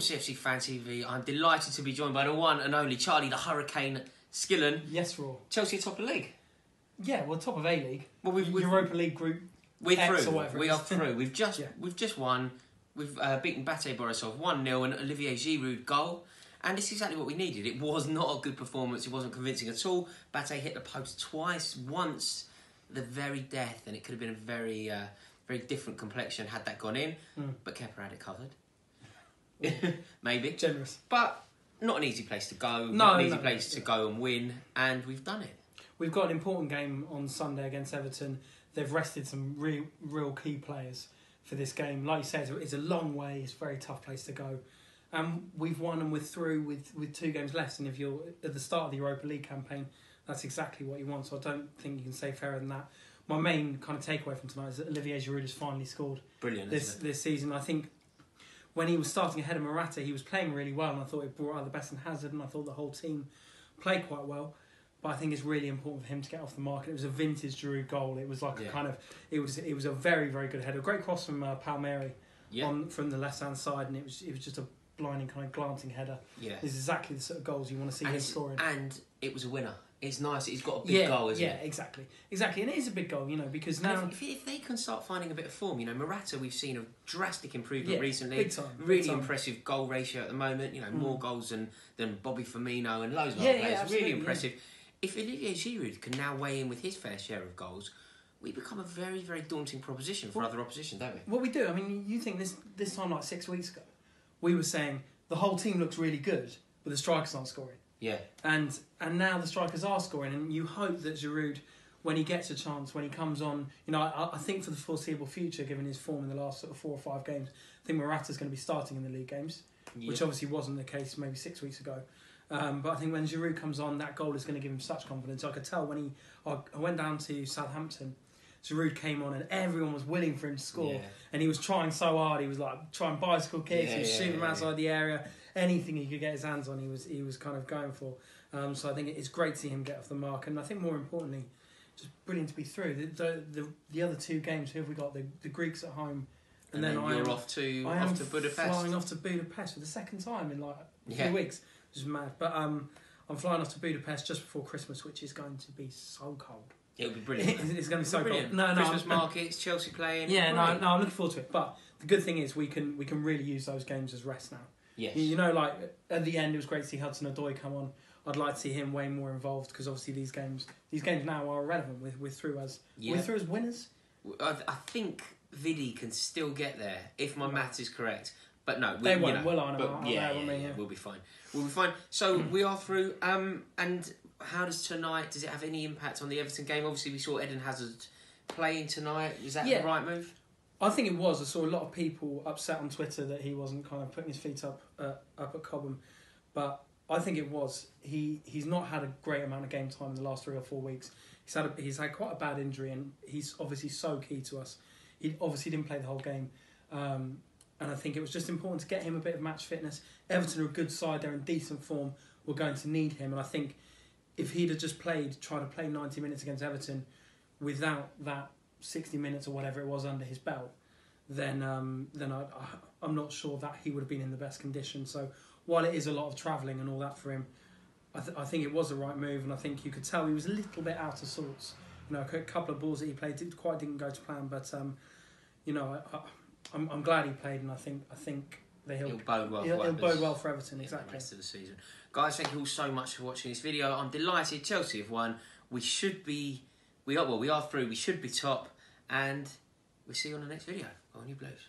CFC Fan TV. I'm delighted to be joined by the one and only Charlie the Hurricane Skillen. Yes, Raw. Chelsea top of the league. Yeah, well, top of A League. Well, we've, we've Europa League group. we're X through. We are through. We've just Yeah. we've just won. We've uh, beaten Bate Borisov one 0 and Olivier Giroud goal. And it's exactly what we needed. It was not a good performance. It wasn't convincing at all. Bate hit the post twice, once the very death, and it could have been a very, uh, very different complexion had that gone in. Mm. But Kepa had it covered. Maybe. Generous. But not an easy place to go. No, not an easy no, place to go and win, and we've done it. We've got an important game on Sunday against Everton. They've rested some real, real key players for this game. Like you said, it's a- long way. It's a very tough place to go. And we've won and we're through with, with two games left. And if you're at the start of the Europa League campaign, that's exactly what you want. So I don't think you can say fairer than that. My main kind of takeaway from tonight is that Olivier Giroud has finally scored. Brilliant. this this season. I think when he was starting ahead of Morata, he was playing really well, and I thought he brought out the best in Hazard, and I thought the whole team played quite well. But I think it's really important for him to get off the mark. It was a vintage Giroud goal. It was like Yeah. a kind of it was it was a very very good header, great cross from uh, Palmieri Yeah. on from the left hand side, and it was it was just a blinding kind of glancing header. yeah. It's exactly the sort of goals you want to see And, him scoring. and it was a winner. It's nice. He's got a big yeah, goal, isn't yeah, it? exactly, exactly, and it is a big goal, you know, because now if, if they can start finding a bit of form, you know, Morata, we've seen a drastic improvement Yeah, recently. big time, big really time. impressive goal ratio at the moment. You know, more Mm. goals than, than Bobby Firmino and loads of Yeah, other yeah, players. really yeah. impressive. If Olivier Giroud can now weigh in with his fair share of goals, we become a very, very daunting proposition for Well- other opposition, don't we? What we do, I mean, you think this this time like six weeks ago, we were saying the whole team looks really good, but the strikers aren't scoring, Yeah, and and now the strikers are scoring, and you hope that Giroud, when he gets a chance, when he comes on, you know, I, I think for the foreseeable future, given his form in the last sort of four or five games, I think Morata's going to be starting in the league games, yeah. which obviously wasn't the case maybe six weeks ago. Um, but I think when Giroud comes on, that goal is going to give him such confidence. I could tell when he, I, I went down to Southampton, Giroud came on and everyone was willing for him to score Yeah. and he was trying so hard. He was like trying bicycle kicks. Yeah, he was yeah, shooting outside the area. Anything he could get his hands on, he was he was kind of going for. Um, so I think it's great to see him get off the mark, and I think more importantly, just brilliant to be through. The the, the, the other two games, who have we got? The, the Greeks at home, And, then, I you're am, off to I am off to Budapest. flying off to Budapest for the second time in like a few weeks, which is mad. But um, I'm flying off to Budapest just before Christmas, which is going to be so cold. It would be brilliant. it's going to be so brilliant. cold. No, no, Christmas I'm- markets, Chelsea playing. Yeah, no, no, I'm looking forward to it. But the good thing is we can we can really use those games as rest now. Yes. You, you know, like at the end, it was great to see Hudson Odoi come on. I'd like to see him way more involved because obviously these games these games now are irrelevant. We're, we're through as Yeah. we're through as winners. I, I think Vidi can still get there if my Right. maths is correct. But no, we, They you won't. know, We'll iron 'em but yeah, yeah, yeah. we'll be fine. We'll be fine. So we are through. Um, and how does tonight? Does it have any impact on the Everton game? Obviously, we saw Eden Hazard playing tonight. Is that Yeah. the right move? I think it was. I saw a lot of people upset on Twitter that he wasn't kind of putting his feet up uh, up at Cobham, but I think it was. He he's not had a great amount of game time in the last three or four weeks. He's had a, he's had quite a bad injury, and he's obviously so key to us. He obviously didn't play the whole game, um, and I think it was just important to get him a bit of match fitness. Everton are a good side; they're in decent form. We're going to need him, and I think if he'd have just played, tried to play ninety minutes against Everton, without that 60 minutes or whatever it was under his belt, then um, then I, I, I'm not sure that he would have been in the best condition. So while it is a lot of travelling and all that for him, I, th- I think it was the right move, and I think you could tell he was a little bit out of sorts. You know, a couple of balls that he played did, quite didn't go to plan, but um, you know, I, I, I'm, I'm glad he played, and I think I think he'll It'll bode well. he'll, for he'll bode well for Everton. in the Exactly. rest of the season, guys. Thank you all so much for watching this video. I'm delighted Chelsea have won. We should be. We are well. We are through. We should be top, and we'll see you on the next video. Go on, you Blues.